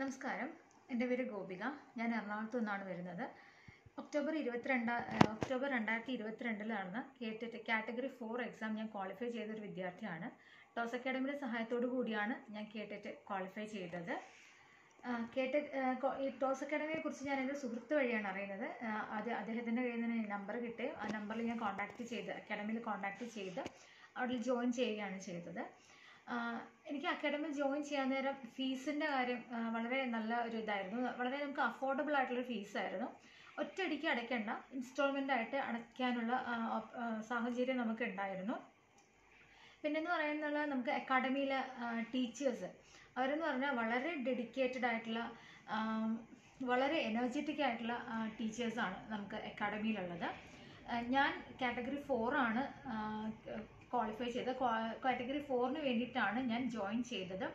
നമസ്കാരം. എന്റെ പേര് ഗോപിക. ഞാൻ എറണാകുളത്തു നിന്നാണ് വരുന്നത്. ഒക്ടോബർ ഇരുപത്തിരണ്ട് ഒക്ടോബർ രണ്ടായിരത്തി ഇരുപത്തിരണ്ടിൽ നടന്ന കേട്ടിട്ട് കാറ്റഗറി ഫോർ എക്സാം ഞാൻ ക്വാളിഫൈ ചെയ്ത ഒരു വിദ്യാർത്ഥിയാണ്. ടോസ് അക്കാഡമിയുടെ സഹായത്തോടു കൂടിയാണ് ഞാൻ കേട്ടിട്ട് ക്വാളിഫൈ ചെയ്തത്. കേട്ട് ടോസ് അക്കാഡമിയെ കുറിച്ച് ഞാൻ എന്റെ സുഹൃത്ത് വഴിയാണ് അറിയുന്നത്. അത് അദ്ദേഹത്തിന്റെ കയ്യിൽ നിന്ന് നമ്പർ കിട്ടി. ആ നമ്പറിൽ ഞാൻ കോൺടാക്ട് ചെയ്ത് അക്കാഡമിയിൽ കോൺടാക്ട് ചെയ്ത് അവിടെ ജോയിൻ ചെയ്യുകയാണ് ചെയ്തത്. എനിക്ക് അക്കാദമി ജോയിൻ ചെയ്യാൻ നേരം ഫീസിന്റെ കാര്യം വളരെ നല്ല ഒരു ഇതായിരുന്നു. വളരെ നമുക്ക് അഫോർഡബിൾ ആയിട്ടുള്ള ഫീസ് ആയിരുന്നു. ഒറ്റയടിക്ക് അടയ്ക്കേണ്ട. ഇൻസ്റ്റാൾമെന്റ് ആയിട്ട് അടയ്ക്കാനുള്ള സാഹചര്യം നമുക്ക് ഉണ്ടായിരുന്നു. പിന്നെന്ന് പറയുന്നത് നമുക്ക് അക്കാഡമിയിലെ ടീച്ചേഴ്സ് അവരെന്ന് പറഞ്ഞാൽ വളരെ ഡെഡിക്കേറ്റഡ് ആയിട്ടുള്ള വളരെ എനർജറ്റിക് ആയിട്ടുള്ള ടീച്ചേഴ്സാണ് നമുക്ക് അക്കാഡമിയിലുള്ളത് ഞാൻ കാറ്റഗറി ഫോറാണ് ക്വാളിഫൈ ചെയ്തത്. കാറ്റഗറി ഫോറിന് വേണ്ടിയിട്ടാണ് ഞാൻ ജോയിൻ ചെയ്തത്.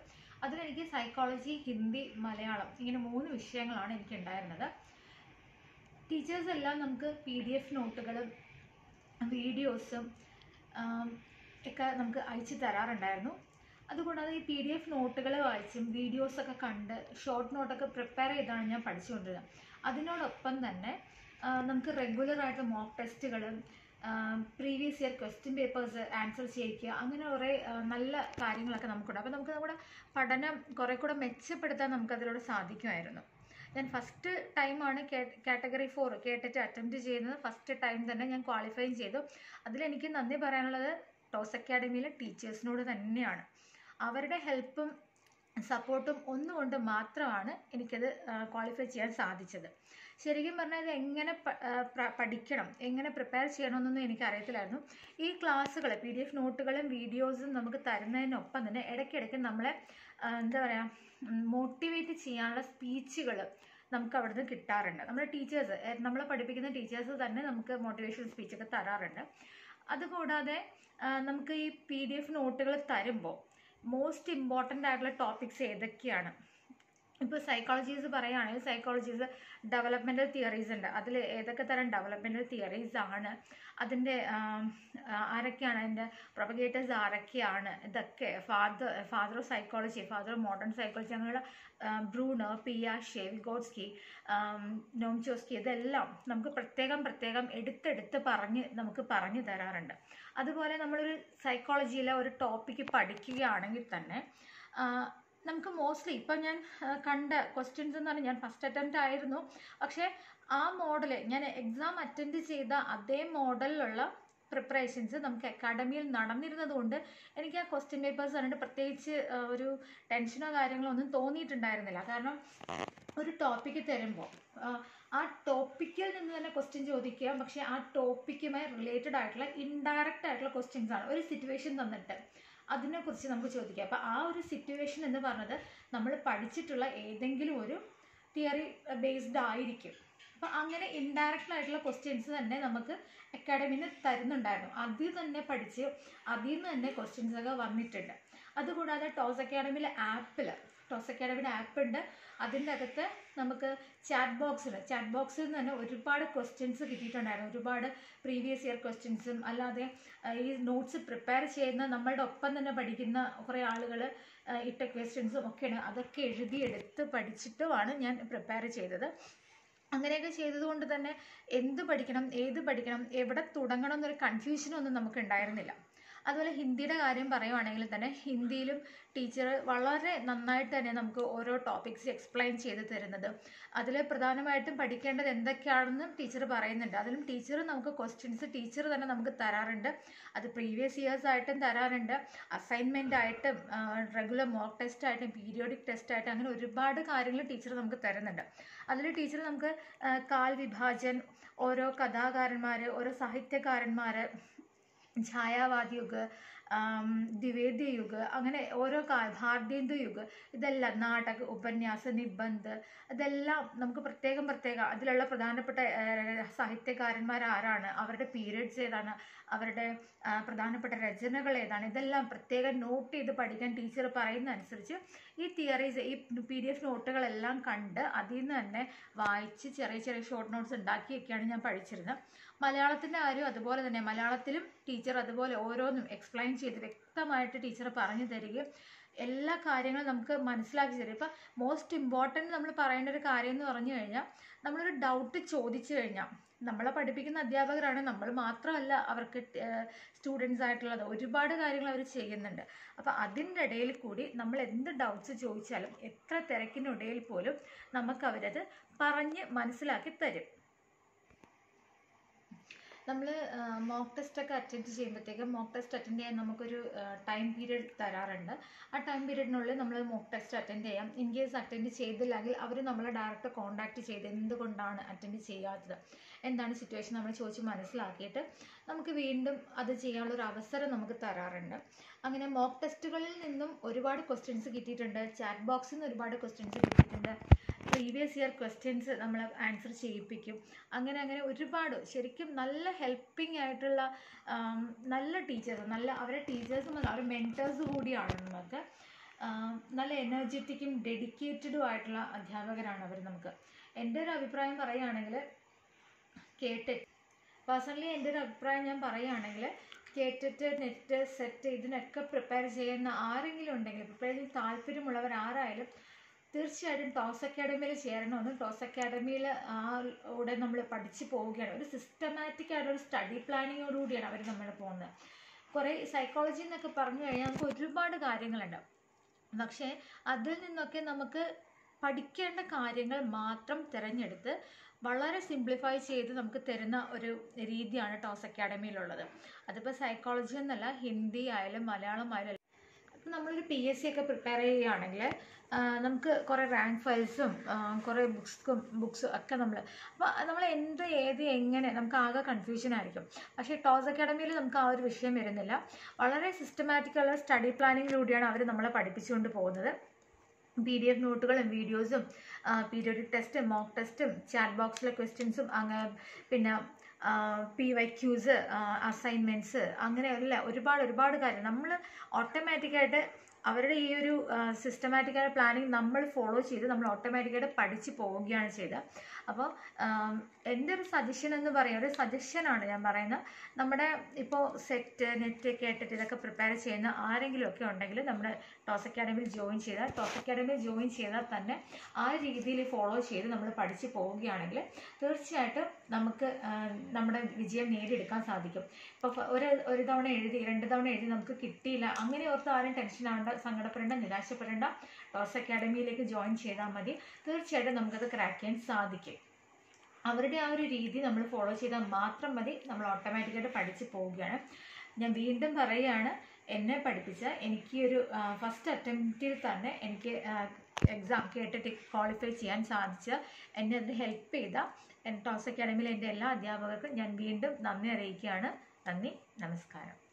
അതിലെനിക്ക് സൈക്കോളജി ഹിന്ദി മലയാളം ഇങ്ങനെ മൂന്ന് വിഷയങ്ങളാണ് എനിക്ക് ഉണ്ടായിരുന്നത് ടീച്ചേഴ്സ് എല്ലാം നമുക്ക് പി ഡി എഫ് നോട്ടുകളും വീഡിയോസും ഒക്കെ നമുക്ക് അയച്ചു തരാറുണ്ടായിരുന്നു. അതുകൂടാതെ ഈ പി ഡി എഫ് നോട്ടുകൾ വായിച്ചും വീഡിയോസൊക്കെ കണ്ട് ഷോർട്ട് നോട്ടൊക്കെ പ്രിപ്പയർ ചെയ്താണ് ഞാൻ പഠിച്ചുകൊണ്ടിരുന്നത്. അതിനോടൊപ്പം തന്നെ നമുക്ക് റെഗുലർ ആയിട്ട് മോക്ക് ടെസ്റ്റുകളും previous year question papers answer ചെയ്യിക്കുക. അങ്ങനെ കുറേ നല്ല കാര്യങ്ങളൊക്കെ നമുക്കുണ്ട്. അപ്പോൾ നമുക്ക് നമ്മുടെ പഠനം കുറേ കൂടെ മെച്ചപ്പെടുത്താൻ നമുക്കതിലൂടെ സാധിക്കുമായിരുന്നു. ഞാൻ ഫസ്റ്റ് ടൈമാണ് കാറ്റഗറി ഫോർ കേട്ടിട്ട് അറ്റംപ്റ്റ് ചെയ്യുന്നത്. ഫസ്റ്റ് ടൈം തന്നെ ഞാൻ ക്വാളിഫൈ ചെയ്തു. അതിലെനിക്ക് നന്ദി പറയാനുള്ളത് ടോസ് അക്കാഡമിയിലെ ടീച്ചേഴ്സിനോട് തന്നെയാണ്. അവരുടെ ഹെൽപ്പും സപ്പോർട്ടും ഒന്നുകൊണ്ട് മാത്രമാണ് എനിക്കത് ക്വാളിഫൈ ചെയ്യാൻ സാധിച്ചത്. ശരിക്കും പറഞ്ഞാൽ ഇത് എങ്ങനെ പഠിക്കണം എങ്ങനെ പ്രിപ്പയർ ചെയ്യണമെന്നൊന്നും എനിക്കറിയത്തില്ലായിരുന്നു. ഈ ക്ലാസ്സുകൾ പി ഡി എഫ് നോട്ടുകളും വീഡിയോസും നമുക്ക് തരുന്നതിനൊപ്പം തന്നെ ഇടയ്ക്കിടയ്ക്ക് നമ്മളെ എന്താ പറയുക മോട്ടിവേറ്റ് ചെയ്യാനുള്ള സ്പീച്ചുകൾ നമുക്ക് അവിടുന്ന് കിട്ടാറുണ്ട്. നമ്മുടെ ടീച്ചേഴ്സ് നമ്മളെ പഠിപ്പിക്കുന്ന ടീച്ചേഴ്സ് തന്നെ നമുക്ക് മോട്ടിവേഷൻ സ്പീച്ചൊക്കെ തരാറുണ്ട്. അതുകൂടാതെ നമുക്ക് ഈ പി ഡി എഫ് നോട്ടുകൾ തരുമ്പോൾ മോസ്റ്റ് ഇമ്പോർട്ടന്റ് ആയിട്ടുള്ള ടോപ്പിക്സ് ഏതൊക്കെയാണ്? ഇപ്പോൾ സൈക്കോളജീസ് പറയുകയാണെങ്കിൽ സൈക്കോളജീസ് ഡെവലപ്മെന്റൽ തിയറീസ് ഉണ്ട്. അതിൽ ഏതൊക്കെ തരം ഡെവലപ്മെന്റൽ തിയറീസ് ആണ്? അതിന്റെ ആരൊക്കെയാണ് അതിന്റെ പ്രൊപ്പഗേറ്റേഴ്സ് ആരൊക്കെയാണ്? ഇതൊക്കെ father father of psychology father modern psychology അങ്ങനെയുള്ള ബ്രൂണർ പിയാഷെ ഷേവിഗോഡ്സ്കി നോംചോസ്കി ഇതെല്ലാം നമുക്ക് പ്രത്യേകം പ്രത്യേകം എടുത്തെടുത്ത് പറഞ്ഞ് നമുക്ക് പറഞ്ഞു തരാറുണ്ട്. അതുപോലെ നമ്മളൊരു സൈക്കോളജിയിലെ ഒരു ടോപ്പിക്ക് പഠിക്കുകയാണെങ്കിൽ തന്നെ നമുക്ക് മോസ്റ്റ്ലി ഇപ്പം ഞാൻ കണ്ട ക്വസ്റ്റ്യൻസ് എന്ന് പറഞ്ഞാൽ ഞാൻ ഫസ്റ്റ് അറ്റംപ്റ്റ് ആയിരുന്നു. പക്ഷേ ആ മോഡൽ ഞാൻ എക്സാം അറ്റൻഡ് ചെയ്ത അതേ മോഡലിലുള്ള പ്രിപ്പറേഷൻസ് നമുക്ക് അക്കാഡമിയിൽ നടന്നിരുന്നത് കൊണ്ട് എനിക്ക് ആ ക്വസ്റ്റ്യൻ പേപ്പേഴ്സ് പറഞ്ഞിട്ട് പ്രത്യേകിച്ച് ഒരു ടെൻഷനോ കാര്യങ്ങളോ ഒന്നും തോന്നിയിട്ടുണ്ടായിരുന്നില്ല. കാരണം ഒരു ടോപ്പിക്ക് തരുമ്പോൾ ആ ടോപ്പിക്കിൽ നിന്ന് തന്നെ ക്വസ്റ്റ്യൻ ചോദിക്കുക. പക്ഷേ ആ ടോപ്പിക്കുമായി റിലേറ്റഡ് ആയിട്ടുള്ള ഇൻഡയറക്റ്റ് ആയിട്ടുള്ള ക്വസ്റ്റ്യൻസ് ആണ് ഒരു സിറ്റുവേഷൻ തന്നിട്ട്. അതിനെക്കുറിച്ച് നമുക്ക് ചോദിക്കാം. അപ്പോൾ ആ ഒരു സിറ്റുവേഷൻ എന്ന് പറഞ്ഞത് നമ്മൾ പഠിച്ചിട്ടുള്ള ഏതെങ്കിലും ഒരു തിയറി ബേസ്ഡ് ആയിരിക്കും. അപ്പോൾ അങ്ങനെ ഇൻഡയറക്റ്റ് ആയിട്ടുള്ള ക്വസ്റ്റ്യൻസ് തന്നെ നമുക്ക് അക്കാഡമിയിൽ നിന്ന് തരുന്നുണ്ടായിരുന്നു. അതിൽ തന്നെ പഠിച്ച് അതിൽ നിന്ന് തന്നെ ക്വസ്റ്റ്യൻസ് ഒക്കെ വന്നിട്ടുണ്ട്. അതുകൂടാതെ ടോസ് അക്കാഡമിയിലെ ആപ്പിൽ ടോസ് അക്കാഡമിയുടെ ആപ്പ് ഉണ്ട് അതിന്റെ അകത്ത് നമുക്ക് ചാറ്റ് ബോക്സിൽ ചാറ്റ് ബോക്സിൽ നിന്ന് തന്നെ ഒരുപാട് ക്വസ്റ്റ്യൻസ് കിട്ടിയിട്ടുണ്ടായിരുന്നു. ഒരുപാട് പ്രീവിയസ് ഇയർ ക്വസ്റ്റ്യൻസും അല്ലാതെ ഈ നോട്ട്സ് പ്രിപ്പയർ ചെയ്യുന്ന നമ്മളുടെ ഒപ്പം തന്നെ പഠിക്കുന്ന കുറേ ആളുകൾ ഇട്ട ക്വസ്റ്റ്യൻസും ഒക്കെയാണ്. അതൊക്കെ എഴുതിയെടുത്ത് പഠിച്ചിട്ടുമാണ് ഞാൻ പ്രിപ്പയർ ചെയ്തത്. അങ്ങനെയൊക്കെ ചെയ്തതുകൊണ്ട് തന്നെ എന്ത് പഠിക്കണം ഏത് പഠിക്കണം എവിടെ തുടങ്ങണം എന്നൊരു കൺഫ്യൂഷനൊന്നും നമുക്ക് ഉണ്ടായിരുന്നില്ല. അതുപോലെ ഹിന്ദിയുടെ കാര്യം പറയുവാണെങ്കിൽ തന്നെ ഹിന്ദിയിലും ടീച്ചർ വളരെ നന്നായിട്ട് തന്നെ നമുക്ക് ഓരോ ടോപ്പിക്സ് എക്സ്പ്ലെയിൻ ചെയ്ത് തരുന്നത്. അതിൽ പ്രധാനമായിട്ടും പഠിക്കേണ്ടത് എന്തൊക്കെയാണെന്നും ടീച്ചർ പറയുന്നുണ്ട്. അതിലും ടീച്ചർ നമുക്ക് ക്വസ്റ്റ്യൻസ് ടീച്ചർ തന്നെ നമുക്ക് തരാറുണ്ട്. അത് പ്രീവിയസ് ഇയേഴ്സ് ആയിട്ടും തരാറുണ്ട്. അസൈൻമെന്റ് ആയിട്ടും റെഗുലർ മോക്ക് ടെസ്റ്റ് ആയിട്ടും പീരിയോഡിക് ടെസ്റ്റ് ആയിട്ടും അങ്ങനെ ഒരുപാട് കാര്യങ്ങൾ ടീച്ചർ നമുക്ക് തരുന്നുണ്ട്. അതിൽ ടീച്ചർ നമുക്ക് കാൽ വിഭാജൻ ഓരോ കഥാകാരന്മാർ ഓരോ സാഹിത്യകാരന്മാർ ഛായാവാദി യുഗ് ആം, ദ്വിവേദി യുഗ് അങ്ങനെ ഓരോ കാ ഭാരതീന്ദു യുഗ് ഇതെല്ലാം നാടക ഉപന്യാസ നിബന്ധ് അതെല്ലാം നമുക്ക് പ്രത്യേകം പ്രത്യേകം അതിലുള്ള പ്രധാനപ്പെട്ട സാഹിത്യകാരന്മാർ ആരാണ്? അവരുടെ പീരിയഡ്സ് ഏതാണ്? അവരുടെ പ്രധാനപ്പെട്ട രചനകൾ ഏതാണ്? ഇതെല്ലാം പ്രത്യേകം നോട്ട് ചെയ്ത് പഠിക്കാൻ ടീച്ചർ പറയുന്ന അനുസരിച്ച് ഈ തിയറീസ് ഈ പി ഡി എഫ് നോട്ടുകളെല്ലാം കണ്ട് അതിൽ നിന്ന് തന്നെ വായിച്ച് ചെറിയ ചെറിയ ഷോർട്ട് നോട്ട്സ് ഉണ്ടാക്കിയൊക്കെയാണ് ഞാൻ പഠിച്ചിരുന്നത്. മലയാളത്തിന്റെ കാര്യം അതുപോലെ തന്നെ മലയാളത്തിലും ടീച്ചർ അതുപോലെ ഓരോന്നും എക്സ്പ്ലെയിൻ ചെയ്ത് വ്യക്തമായിട്ട് ടീച്ചർ പറഞ്ഞു തരികയും എല്ലാ കാര്യങ്ങളും നമുക്ക് മനസ്സിലാക്കി തരും ഇപ്പം മോസ്റ്റ് ഇമ്പോർട്ടന്റ് നമ്മൾ പറയേണ്ട ഒരു കാര്യം എന്ന് പറഞ്ഞു കഴിഞ്ഞാൽ നമ്മളൊരു ഡൗട്ട് ചോദിച്ചു കഴിഞ്ഞാൽ നമ്മളെ പഠിപ്പിക്കുന്ന അധ്യാപകരാണ് നമ്മൾ മാത്രമല്ല അവർക്ക് സ്റ്റുഡൻസ് ആയിട്ടുള്ളത്. ഒരുപാട് കാര്യങ്ങൾ അവർ ചെയ്യുന്നുണ്ട്. അപ്പോൾ അതിന്റെ ഇടയിൽ കൂടി നമ്മൾ എന്ത് ഡൗട്ട്സ് ചോദിച്ചാലും എത്ര തിരക്കിനിടയിൽ പോലും നമുക്ക് അവരത് പറഞ്ഞ് മനസ്സിലാക്കി തരും. നമ്മൾ മോക്ക് ടെസ്റ്റ് ഒക്കെ അറ്റൻഡ് ചെയ്യുമ്പോഴത്തേക്കും മോക്ക് ടെസ്റ്റ് അറ്റൻഡ് ചെയ്യാൻ നമുക്കൊരു ടൈം പീരീഡ് തരാറുണ്ട്. ആ ടൈം പീരീഡിനുള്ളിൽ നമ്മൾ മോക്ക് ടെസ്റ്റ് അറ്റൻഡ് ചെയ്യാം. ഇൻ കേസ് അറ്റൻഡ് ചെയ്തില്ലെങ്കിൽ അവർ നമ്മളെ ഡയറക്റ്റ് കോൺടാക്ട് ചെയ്ത് എന്തുകൊണ്ടാണ് അറ്റൻഡ് ചെയ്യാത്തത് എന്താണ് സിറ്റുവേഷൻ നമ്മൾ ചോദിച്ച് മനസ്സിലാക്കിയിട്ട് നമുക്ക് വീണ്ടും അത് ചെയ്യാനുള്ള ഒരു അവസരം നമുക്ക് തരാറുണ്ട്. അങ്ങനെ മോക്ക് ടെസ്റ്റുകളിൽ നിന്നും ഒരുപാട് ക്വസ്റ്റ്യൻസ് കിട്ടിയിട്ടുണ്ട്. ചാറ്റ് ബോക്സിൽ നിന്ന് ഒരുപാട് ക്വസ്റ്റ്യൻസ് കിട്ടിയിട്ടുണ്ട്. പ്രീവിയസ് ഇയർ ക്വസ്റ്റ്യൻസ് നമ്മൾ ആൻസർ ചെയ്യിപ്പിക്കും. അങ്ങനെ അങ്ങനെ ഒരുപാട് ശരിക്കും നല്ല ഹെൽപ്പിംഗ് ആയിട്ടുള്ള നല്ല ടീച്ചേഴ്സ് നല്ല അവരെ ടീച്ചേഴ്സ് അവരെ മെന്റേഴ്സ് കൂടിയാണ് നമുക്ക്. നല്ല എനർജറ്റിക്കും ഡെഡിക്കേറ്റഡും ആയിട്ടുള്ള അധ്യാപകരാണ് അവർ നമുക്ക്. എന്റെ ഒരു അഭിപ്രായം പറയുകയാണെങ്കിൽ കേട്ടിട്ട് പേഴ്സണലി എന്റെ ഒരു അഭിപ്രായം ഞാൻ പറയുകയാണെങ്കിൽ കേട്ടിട്ട് നെറ്റ് സെറ്റ് ഇതിനൊക്കെ പ്രിപ്പയർ ചെയ്യുന്ന ആരെങ്കിലും ഉണ്ടെങ്കിൽ പ്രിപ്പയർ ചെയ്യാൻ താല്പര്യമുള്ളവർ ആരായാലും തീർച്ചയായിട്ടും ടോസ് അക്കാഡമിയിൽ ചേരണമെന്ന് ടോസ് അക്കാഡമിയിൽ ആ കൂടെ നമ്മൾ പഠിച്ചു പോവുകയാണ്. ഒരു സിസ്റ്റമാറ്റിക് ആയിട്ട് ഒരു സ്റ്റഡി പ്ലാനിങ്ങോടുകൂടിയാണ് അവർ നമ്മൾ പോകുന്നത് കുറേ സൈക്കോളജി എന്നൊക്കെ പറഞ്ഞു കഴിഞ്ഞാൽ നമുക്ക് ഒരുപാട് കാര്യങ്ങളുണ്ട്. പക്ഷേ അതിൽ നിന്നൊക്കെ നമുക്ക് പഠിക്കേണ്ട കാര്യങ്ങൾ മാത്രം തിരഞ്ഞെടുത്ത് വളരെ സിംപ്ലിഫൈ ചെയ്ത് നമുക്ക് തരുന്ന ഒരു രീതിയാണ് ടോസ് അക്കാഡമിയിലുള്ളത്. അതിപ്പോൾ സൈക്കോളജി എന്നല്ല ഹിന്ദി ആയാലും മലയാളം ആയാലും അപ്പം നമ്മളൊരു പി എസ് സി ഒക്കെ പ്രിപ്പയർ ചെയ്യുകയാണെങ്കിൽ നമുക്ക് കുറേ റാങ്ക് ഫയൽസും കുറേ ബുക്സും ബുക്സും ഒക്കെ നമ്മൾ അപ്പോൾ നമ്മൾ എന്ത് ഏത് എങ്ങനെ നമുക്ക് ആകെ കൺഫ്യൂഷൻ ആയിരിക്കും. പക്ഷേ ടോസ് അക്കാഡമിയിൽ നമുക്ക് ആ ഒരു വിഷയം വരുന്നില്ല. വളരെ സിസ്റ്റമാറ്റിക്കുള്ള സ്റ്റഡി പ്ലാനിങ്ങിലൂടെയാണ് അവർ നമ്മളെ പഠിപ്പിച്ചുകൊണ്ട് പോകുന്നത്. പി ഡി എഫ് നോട്ടുകളും വീഡിയോസും പീരിയോഡിക് ടെസ്റ്റും മോക്ക് ടെസ്റ്റും ചാറ്റ് ബോക്സിലെ ക്വസ്റ്റ്യൻസും അങ്ങനെ പിന്നെ പി വൈ ക്യൂസ് അസൈൻമെന്റ്സ് അങ്ങനെയല്ല ഒരുപാട് ഒരുപാട് കാര്യം നമ്മൾ ഓട്ടോമാറ്റിക്കായിട്ട് അവരുടെ ഈ ഒരു സിസ്റ്റമാറ്റിക്കായ പ്ലാനിങ് നമ്മൾ ഫോളോ ചെയ്ത് നമ്മൾ ഓട്ടോമാറ്റിക്കായിട്ട് പഠിച്ചു പോവുകയാണ് ചെയ്തത്. അപ്പോൾ എന്റെ ഒരു സജഷൻ എന്ന് പറയുന്നത് ഒരു സജഷനാണ് ഞാൻ പറയുന്നത്. നമ്മുടെ ഇപ്പോൾ സെറ്റ് നെറ്റ് കേട്ടിട്ട് ഇതൊക്കെ പ്രിപ്പയർ ചെയ്യുന്ന ആരെങ്കിലും ഒക്കെ ഉണ്ടെങ്കിൽ നമ്മുടെ ടോസ് അക്കാഡമിയിൽ ജോയിൻ ചെയ്താൽ ടോസ് അക്കാഡമിയിൽ ജോയിൻ ചെയ്താൽ തന്നെ ആ രീതിയിൽ ഫോളോ ചെയ്ത് നമ്മൾ പഠിച്ച് പോവുകയാണെങ്കിൽ തീർച്ചയായിട്ടും നമുക്ക് നമ്മുടെ വിജയം നേടിയെടുക്കാൻ സാധിക്കും. ഇപ്പോൾ ഒരു ഒരു തവണ എഴുതി രണ്ട് തവണ എഴുതി നമുക്ക് കിട്ടിയില്ല അങ്ങനെ ഓർത്ത് ആരും ടെൻഷൻ ആവേണ്ട. സങ്കടപ്പെടേണ്ട നിരാശപ്പെടേണ്ട. ടോസ് അക്കാഡമിയിലേക്ക് ജോയിൻ ചെയ്താൽ മതി. തീർച്ചയായിട്ടും നമുക്കത് ക്രാക്ക് ചെയ്യാൻ സാധിക്കും. അവരുടെ ആ ഒരു രീതി നമ്മൾ ഫോളോ ചെയ്താൽ മാത്രം മതി. നമ്മൾ ഓട്ടോമാറ്റിക്കായിട്ട് പഠിച്ച് പോവുകയാണ്. ഞാൻ വീണ്ടും പറയുകയാണ് എന്നെ പഠിപ്പിച്ച എനിക്ക് ഒരു ഫസ്റ്റ് അറ്റംപ്റ്റിൽ തന്നെ എനിക്ക് എക്സാം കേട്ടിട്ട് ക്വാളിഫൈ ചെയ്യാൻ സാധിച്ച എന്നെ അതിന് ഹെൽപ്പ് ചെയ്ത ടോസ് അക്കാഡമിയിലെ എന്റെ എല്ലാ അധ്യാപകർക്കും ഞാൻ വീണ്ടും നന്ദി അറിയിക്കുകയാണ്. നന്ദി നമസ്കാരം.